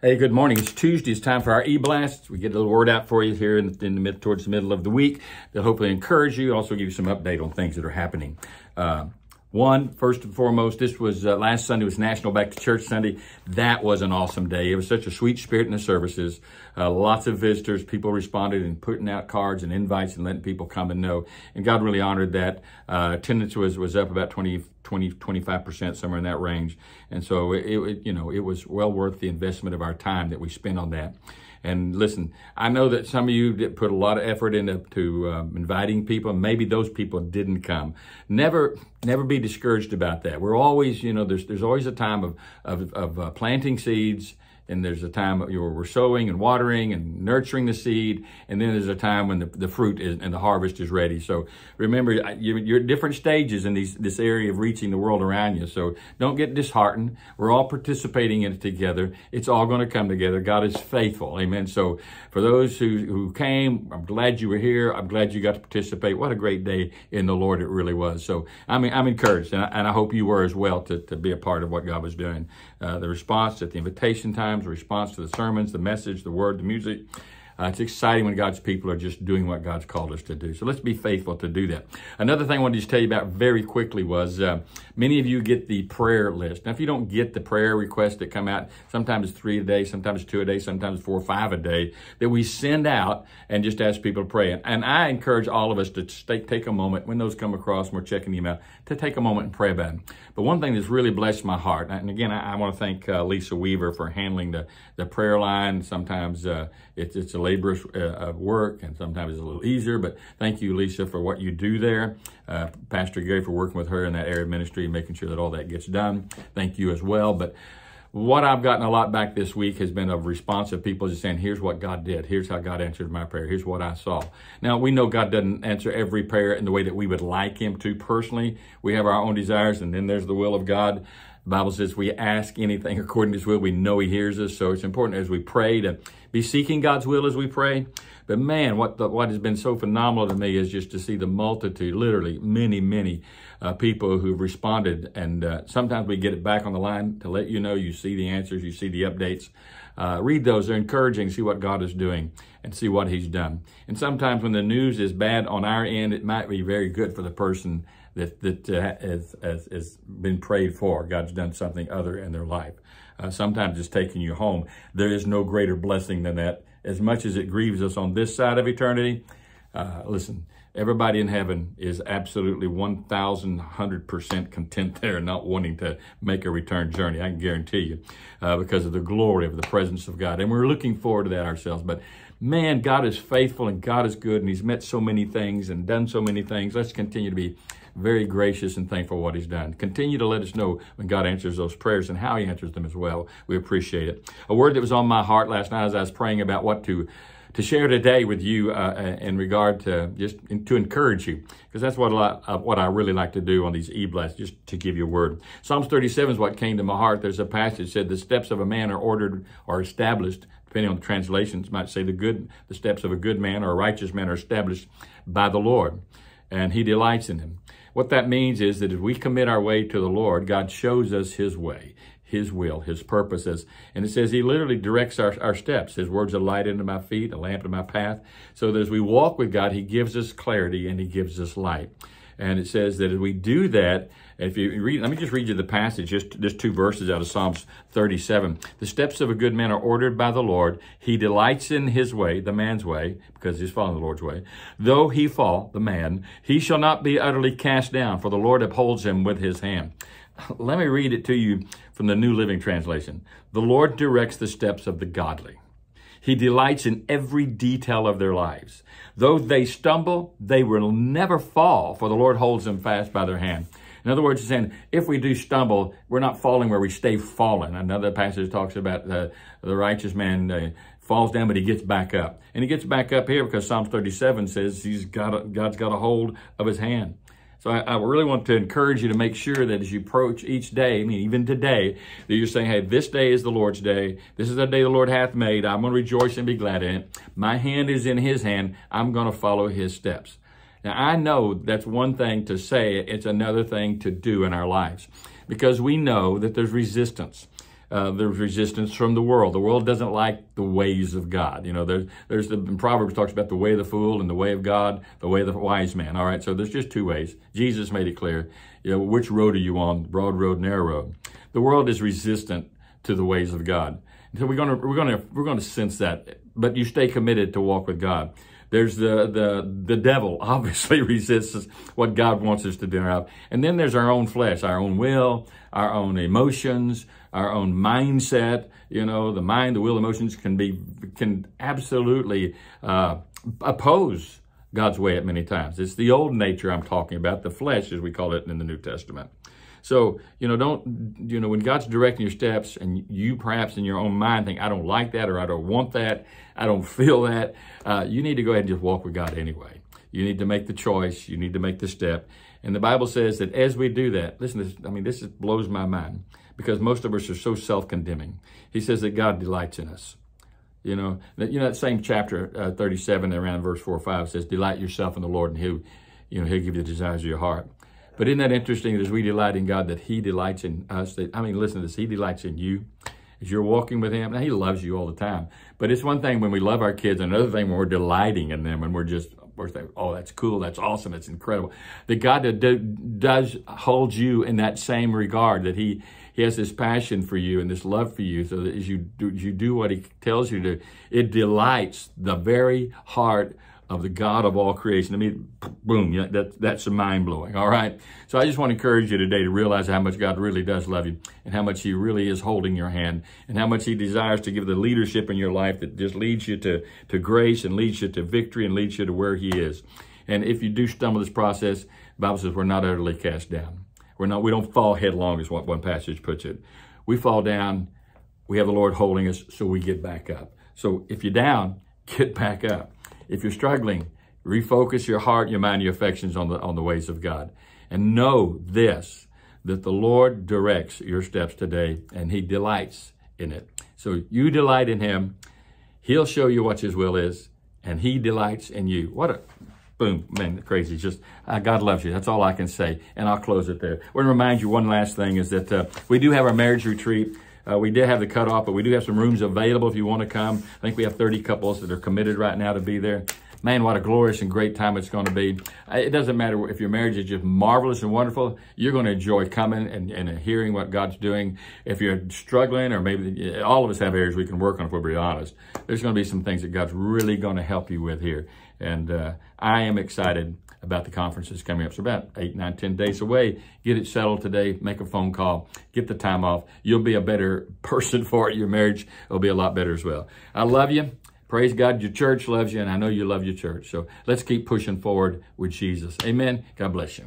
Hey, good morning. It's Tuesday. It's time for our e-blasts. We get a little word out for you here in the, in the mid, towards the middle of the week. They'll hopefully encourage you. Also give you some update on things that are happening. Uh, one, first and foremost, this was uh, last Sunday was National Back to Church Sunday. That was an awesome day. It was such a sweet spirit in the services. Uh, lots of visitors. People responded and putting out cards and invites and letting people come and know. And God really honored that. Uh, attendance was, was up about 20, 20, 25%, somewhere in that range. And so it, it, you know, it was well worth the investment of our time that we spent on that. And listen, I know that some of you put a lot of effort into to, um, inviting people. Maybe those people didn't come. Never, never be discouraged about that. We're always, you know, there's there's always a time of of, of uh, planting seeds and there's a time where we're sowing and watering and nurturing the seed, and then there's a time when the, the fruit is, and the harvest is ready. So remember, you're at different stages in these, this area of reaching the world around you. So don't get disheartened. We're all participating in it together. It's all going to come together. God is faithful. Amen. So for those who, who came, I'm glad you were here. I'm glad you got to participate. What a great day in the Lord it really was. So I'm, I'm encouraged, and I, and I hope you were as well to, to be a part of what God was doing. Uh, the response at the invitation time times, response to the sermons, the message, the word, the music. Uh, it's exciting when God's people are just doing what God's called us to do. So let's be faithful to do that. Another thing I wanted to just tell you about very quickly was uh, many of you get the prayer list. Now, if you don't get the prayer requests that come out, sometimes three a day, sometimes two a day, sometimes four or five a day, that we send out and just ask people to pray. And I encourage all of us to take, take a moment when those come across and we're checking email to take a moment and pray about them. But one thing that's really blessed my heart, and again, I, I want to thank uh, Lisa Weaver for handling the, the prayer line. Sometimes uh, it's, it's a laborious uh, work, and sometimes it's a little easier. But thank you, Lisa, for what you do there. Uh, Pastor Gary for working with her in that area of ministry, making sure that all that gets done. Thank you as well. But what I've gotten a lot back this week has been a response of people just saying, here's what God did. Here's how God answered my prayer. Here's what I saw. Now, we know God doesn't answer every prayer in the way that we would like him to personally. We have our own desires, and then there's the will of God. Bible says we ask anything according to his will. We know he hears us. So it's important as we pray to be seeking God's will as we pray. But man, what the, what has been so phenomenal to me is just to see the multitude, literally many, many uh, people who've responded. And uh, sometimes we get it back on the line to let you know you see the answers, you see the updates. Uh, read those; they're encouraging. See what God is doing and see what He's done. And sometimes when the news is bad on our end, it might be very good for the person that that uh, has, has, has been prayed for. God's done something other in their life. Uh, sometimes it's taking you home. There is no greater blessing than that as much as it grieves us on this side of eternity, uh, listen, everybody in heaven is absolutely 1,100% content there, not wanting to make a return journey. I can guarantee you, uh, because of the glory of the presence of God. And we're looking forward to that ourselves. But man, God is faithful and God is good, and He's met so many things and done so many things. Let's continue to be very gracious and thankful for what he's done. Continue to let us know when God answers those prayers and how he answers them as well. We appreciate it. A word that was on my heart last night as I was praying about what to to share today with you uh, uh in regard to just in, to encourage you, because that's what I, uh, what I really like to do on these e-blasts, just to give you a word. Psalms 37 is what came to my heart. There's a passage that said, "The steps of a man are ordered or established." Depending on the translations, might say the good, the steps of a good man or a righteous man are established by the Lord, and He delights in them. What that means is that if we commit our way to the Lord, God shows us his way, his will, his purposes. And it says he literally directs our, our steps. His words are light into my feet, a lamp to my path. So that as we walk with God, he gives us clarity and he gives us light. And it says that as we do that, if you read, let me just read you the passage, just, just two verses out of Psalms 37. The steps of a good man are ordered by the Lord. He delights in his way, the man's way, because he's following the Lord's way. Though he fall, the man, he shall not be utterly cast down, for the Lord upholds him with his hand. Let me read it to you from the New Living Translation. The Lord directs the steps of the godly. He delights in every detail of their lives. Though they stumble, they will never fall, for the Lord holds them fast by their hand. In other words, he's saying if we do stumble, we're not falling where we stay fallen. Another passage talks about the, the righteous man uh, falls down, but he gets back up. And he gets back up here because Psalm 37 says he's got a, God's got a hold of his hand. So I, I, really want to encourage you to make sure that as you approach each day, I mean, even today, that you're saying, hey, this day is the Lord's day. This is the day the Lord hath made. I'm going to rejoice and be glad in it. My hand is in his hand. I'm going to follow his steps. Now, I know that's one thing to say, it's another thing to do in our lives because we know that there's resistance. Uh, there's resistance from the world. The world doesn't like the ways of God. You know, there's, there's the Proverbs talks about the way of the fool and the way of God, the way of the wise man. All right, so there's just two ways. Jesus made it clear. You know, which road are you on? Broad road, narrow road. The world is resistant to the ways of God. So we're gonna we're gonna we're gonna sense that, but you stay committed to walk with God. There's the the the devil obviously resists what God wants us to do. And then there's our own flesh, our own will, our own emotions, our own mindset. You know, the mind, the will, emotions can be can absolutely uh, oppose God's way at many times. It's the old nature I'm talking about, the flesh, as we call it in the New Testament. So, you know, don't, you know, when God's directing your steps and you perhaps in your own mind think, I don't like that or I don't want that, I don't feel that, uh, you need to go ahead and just walk with God anyway. You need to make the choice. You need to make the step. And the Bible says that as we do that, listen, this, I mean, this is, blows my mind because most of us are so self-condemning. He says that God delights in us. You know, that, you know, that same chapter uh, 37 around verse 4 or 5 says, delight yourself in the Lord and he'll, you know, he'll give you the desires of your heart. But isn't that interesting as we delight in God that he delights in us? That, I mean, listen to this. He delights in you as you're walking with him. Now, he loves you all the time. But it's one thing when we love our kids, another thing when we're delighting in them and we're just, we're saying, oh, that's cool, that's awesome, that's incredible. That God does hold you in that same regard, that he, he has this passion for you and this love for you, so that as you do, you do what he tells you to, it delights the very heart of the God of all creation. I mean, boom, that, that's mind blowing. All right. So I just want to encourage you today to realize how much God really does love you and how much he really is holding your hand and how much he desires to give the leadership in your life that just leads you to, to grace and leads you to victory and leads you to where he is. And if you do stumble this process, Bible says we're not utterly cast down. We're not, we don't fall headlong is what one passage puts it. We fall down. We have the Lord holding us, so we get back up. So if you're down, get back up. If you're struggling, refocus your heart, your mind, your affections on the, on the ways of God. And know this, that the Lord directs your steps today and he delights in it. So you delight in him. He'll show you what his will is and he delights in you. What a boom, man, crazy. Just uh, God loves you. That's all I can say. And I'll close it there. I want to remind you one last thing is that uh, we do have our marriage retreat. Uh, we did have the cutoff, but we do have some rooms available if you want to come. I think we have 30 couples that are committed right now to be there. Man, what a glorious and great time it's going to be. Uh, it doesn't matter if your marriage is just marvelous and wonderful. You're going to enjoy coming and, and hearing what God's doing. If you're struggling, or maybe all of us have areas we can work on if we're being honest, there's going to be some things that God's really going to help you with here. And uh, I am excited about the conferences coming up. So about eight, nine, ten days away. Get it settled today. Make a phone call. Get the time off. You'll be a better person for it. Your marriage will be a lot better as well. I love you. Praise God. Your church loves you, and I know you love your church. So let's keep pushing forward with Jesus. Amen. God bless you.